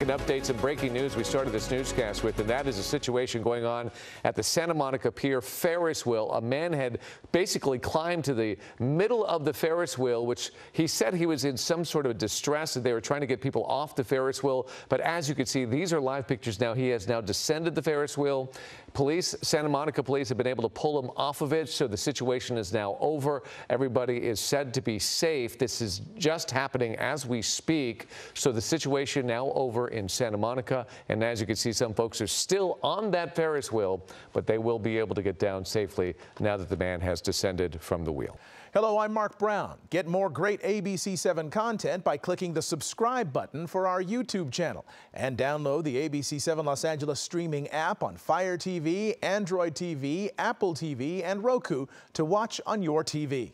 Updates and breaking news we started this newscast with, and that is a situation going on at the Santa Monica Pier Ferris wheel. A man had basically climbed to the middle of the Ferris wheel, which he said he was in some sort of distress they were trying to get people off the Ferris wheel. But as you can see, these are live pictures now. He has now descended the Ferris wheel. Police, Santa Monica police have been able to pull him off of it, so the situation is now over. Everybody is said to be safe. This is just happening as we speak, so the situation now over in Santa Monica. And as you can see, some folks are still on that Ferris wheel, but they will be able to get down safely now that the man has descended from the wheel. Hello, I'm Mark Brown. Get more great ABC7 content by clicking the subscribe button for our YouTube channel and download the ABC7 Los Angeles streaming app on Fire TV, Android TV, Apple TV, and Roku to watch on your TV.